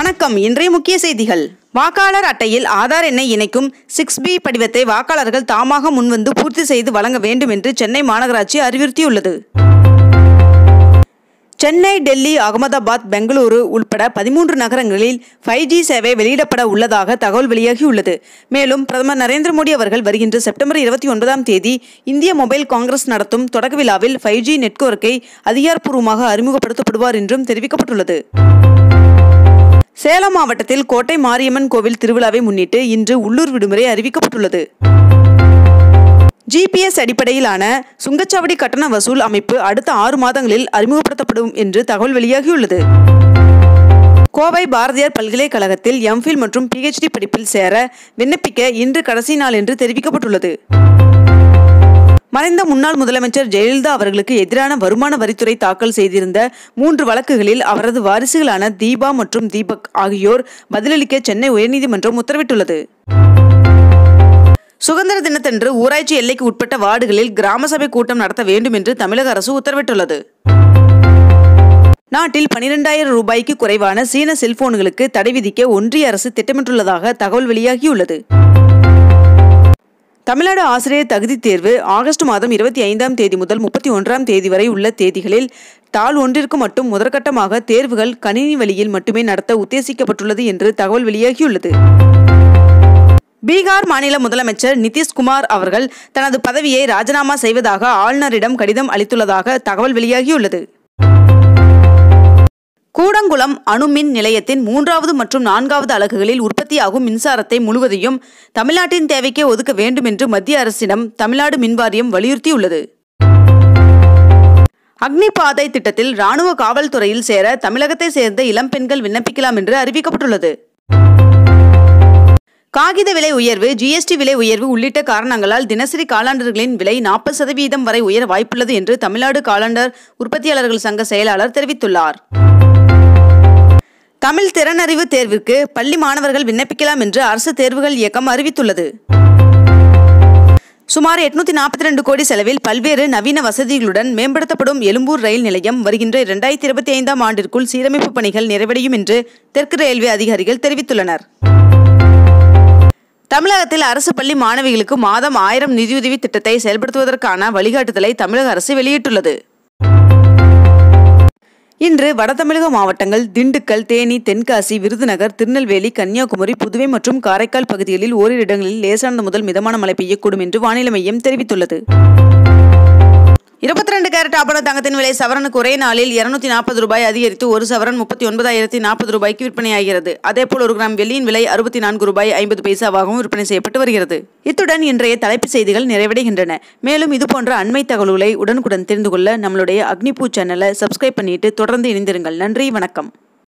வணக்கம். இன்றைய முக்கிய செய்திகள். வாக்காளர் அட்டையில் ஆதார் எண்ணை இணைக்கும் சிக்ஸ் பி படிவத்தை வாக்காளர்கள் தாமாக முன்வந்து பூர்த்தி செய்து வழங்க வேண்டும் என்று சென்னை மாநகராட்சி அறிவுறுத்தியுள்ளது. சென்னை டெல்லி அகமதாபாத் பெங்களூரு உள்பட பதிமூன்று நகரங்களில் ஃபைவ் ஜி சேவை வெளியிடப்பட உள்ளதாக தகவல் வெளியாகியுள்ளது. மேலும் பிரதமர் நரேந்திர மோடி அவர்கள் வருகின்ற செப்டம்பர் இருபத்தி ஒன்பதாம் தேதி இந்திய மொபைல் காங்கிரஸ் நடத்தும் தொடக்க விழாவில் ஃபைவ் ஜி நெட்வொர்க்கை அதிகாரப்பூர்வமாக அறிமுகப்படுத்தப்படுவார் என்றும் தெரிவிக்கப்பட்டுள்ளது. சேலம் மாவட்டத்தில் கோட்டை மாரியம்மன் கோவில் திருவிழாவை முன்னிட்டு இன்று உள்ளூர் விடுமுறை அறிவிக்கப்பட்டுள்ளது. ஜிபிஎஸ் அடிப்படையிலான சுங்கச்சாவடி கட்டண வசூல் அமைப்பு அடுத்த ஆறு மாதங்களில் அறிமுகப்படுத்தப்படும் என்று தகவல் வெளியாகியுள்ளது. கோவை பாரதியார் பல்கலைக்கழகத்தில் எம்ஃபில் மற்றும் பிஹெச்டி படிப்பில் சேர விண்ணப்பிக்க இன்று கடைசி நாள் என்று தெரிவிக்கப்பட்டுள்ளது. மறைந்த முன்னாள் முதலமைச்சர் ஜெயலலிதா அவர்களுக்கு எதிரான வருமான வரித்துறை தாக்கல் செய்திருந்த மூன்று வழக்குகளில் அவரது வாரிசுகளான தீபா மற்றும் தீபக் ஆகியோர் பதிலளிக்க சென்னை உயர்நீதிமன்றம் உத்தரவிட்டுள்ளது. சுதந்திர தினத்தன்று ஊராட்சி எல்லைக்கு உட்பட்ட வார்டுகளில் கிராம சபை கூட்டம் நடத்த வேண்டும் என்று தமிழக அரசு உத்தரவிட்டுள்ளது. நாட்டில் பனிரெண்டாயிரம் ரூபாய்க்கு குறைவான சீன செல்போன்களுக்கு தடை விதிக்க ஒன்றிய அரசு திட்டமிட்டுள்ளதாக தகவல் வெளியாகியுள்ளது. தமிழ்நாடு ஆசிரியர் தகுதி தேர்வு ஆகஸ்ட் மாதம் இருபத்தி ஐந்தாம் தேதி முதல் முப்பத்தி ஒன்றாம் தேதி வரை உள்ள தேதிகளில் தாள் ஒன்றிற்கு மட்டும் முதற்கட்டமாக தேர்வுகள் கணினி வழியில் மட்டுமே நடத்த உத்தேசிக்கப்பட்டுள்ளது என்று தகவல் வெளியாகியுள்ளது. பீகார் மாநில முதலமைச்சர் நிதிஷ்குமார் அவர்கள் தனது பதவியை ராஜினாமா செய்வதாக ஆளுநரிடம் கடிதம் அளித்துள்ளதாக தகவல் வெளியாகியுள்ளது. கூடங்குளம் அணுமின் நிலையத்தின் மூன்றாவது மற்றும் நான்காவது அலகுகளில் உற்பத்தியாகும் மின்சாரத்தை முழுவதையும் தமிழ்நாட்டின் தேவைக்கே ஒதுக்க வேண்டும் என்று மத்திய அரசிடம் தமிழ்நாடு மின்வாரியம் வலியுறுத்தியுள்ளது. அக்னி பாதை திட்டத்தில் ராணுவ காவல்துறையில் சேர தமிழகத்தை சேர்ந்த இளம்பெண்கள் விண்ணப்பிக்கலாம் என்று அறிவிக்கப்பட்டுள்ளது. காகித விலை உயர்வு ஜிஎஸ்டி விலை உயர்வு உள்ளிட்ட காரணங்களால் தினசரி காலாண்டர்களின் விலை நாற்பது சதவீதம் வரை உயர வாய்ப்புள்ளது என்று தமிழ்நாடு காலாண்டர் உற்பத்தியாளர்கள் சங்க செயலாளர் தெரிவித்துள்ளார். தமிழ் திறனறிவு தேர்விற்கு பள்ளி மாணவர்கள் விண்ணப்பிக்கலாம் என்று அரசு தேர்வுகள் இயக்கம் அறிவித்துள்ளது. சுமார் எட்நூத்தி நாற்பத்தி ரெண்டு கோடி செலவில் பல்வேறு நவீன வசதிகளுடன் மேம்படுத்தப்படும் எழும்பூர் ரயில் நிலையம் வருகின்ற இரண்டாயிரத்தி இருபத்தி ஐந்தாம் ஆண்டிற்குள் சீரமைப்பு பணிகள் நிறைவடையும் என்று தெற்கு ரயில்வே அதிகாரிகள் தெரிவித்துள்ளனர். தமிழகத்தில் அரசு பள்ளி மாணவிகளுக்கு மாதம் ஆயிரம் நிதியுதவி திட்டத்தை செயல்படுத்துவதற்கான வழிகாட்டுதலை தமிழக அரசு வெளியிட்டுள்ளது. இன்று வடதமிழக மாவட்டங்கள் திண்டுக்கல் தேனி தென்காசி விருதுநகர் திருநெல்வேலி கன்னியாகுமரி புதுவை மற்றும் காரைக்கால் பகுதிகளில் ஓரிரு இடங்களில் லேசானது முதல் மிதமான மழை பெய்யக்கூடும் என்று வானிலை மையம் தெரிவித்துள்ளது. இருபத்தி ரெண்டு கேரட் ஆபண தங்கத்தின் விலை சவரனுக்கு ஒரே நாளில் இருநூத்தி நாற்பது ரூபாய் அதிகரித்து ஒரு சவரன் முப்பத்தி ஒன்பதாயிரத்தி நாற்பது ரூபாய்க்கு விற்பனையாகிறது. அதேபோல் ஒரு கிராம் வெள்ளியின் விலை அறுபத்தி நான்கு ரூபாய் ஐம்பது பைசாவாகவும் விற்பனை செய்யப்பட்டு வருகிறது. இத்துடன் இன்றைய தலைப்புச் செய்திகள் நிறைவடைகின்றன. மேலும் இதுபோன்ற அண்மை தகவல்களை உடனுக்குடன் தெரிந்து கொள்ள நம்மளுடைய அக்னிபூ சேனலை சப்ஸ்கிரைப் பண்ணிட்டு தொடர்ந்து இணைந்திருங்கள். நன்றி வணக்கம்.